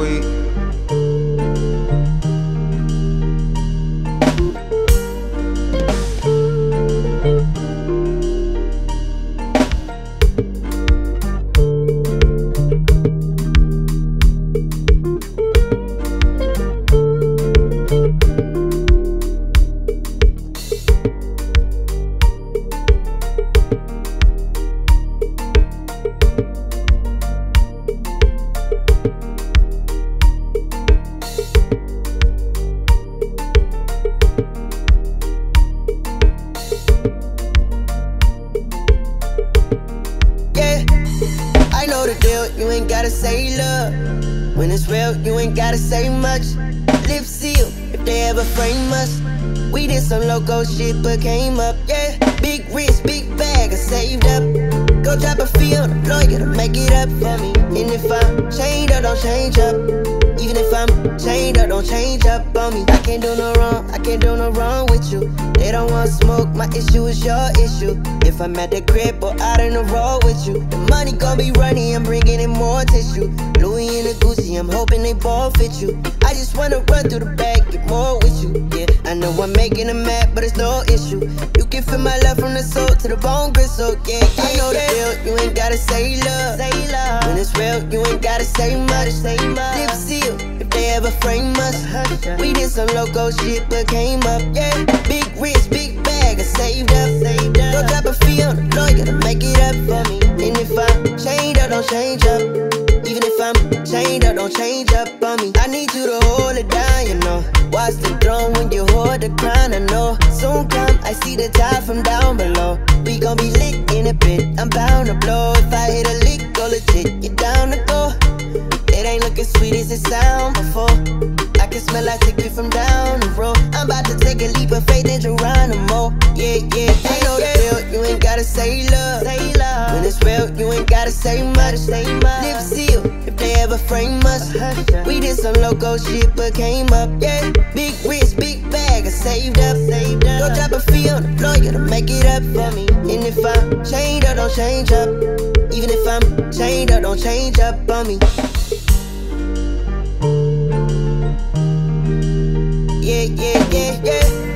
quick. I know the deal, you ain't gotta say love. When it's real, you ain't gotta say much. Lip seal, if they ever frame us. We did some loco shit, but came up, yeah. Big wrist, big bag, I saved up. Go drop a fee on a lawyer to make it up for me. And if I'm chained up, don't change up. Even if I'm chained up, don't change up on me. I can't do no wrong, I can't do no wrong with you. They don't want smoke, my issue is your issue. If I'm at the crib or out in the road with you, the money gon' be running, I'm bringing in more tissue. Louis and the Gucci, I'm hoping they both fit you. I just wanna run through the bag, get more with you. Yeah, I know I'm making a mad, but it's no issue. You can feel my love from the soul to the bone gristle. Yeah, yeah, I know the deal, you ain't gotta say love. Say love. It's real, you ain't gotta say much. Say much. Lip seal, if they ever frame us. We did some loco shit, but came up. Yeah, big wrist, big bag, I saved up. Saved up. Go drop a fee on a lawyer to make it up for me. And if I'm chained up, don't change up. Even if I'm chained up, don't change up on me. I need you to hold it down, you know. Watch the throne when you hold the crown, I know. Soon come, I see the tide from down below. We gon' be lit in a bit, I'm bound to blow. If I hit a lick, go legit, It sweet as it sound before. I can smell like ticket from down the road. I'm about to take a leap of faith in Geronimo. Yeah, yeah, I know the deal. You ain't gotta say love. Say love. When it's real, you ain't gotta say much. Say much. Lip seal, if they ever frame us. Uh-huh. We did some loco shit, but came up. Yeah, big wrist, big bag, I saved up. Saved up. Go drop a fee on a lawyer to make it up for me. And if I'm chained up, don't change up. Even if I'm chained up, don't change up on me. yeah.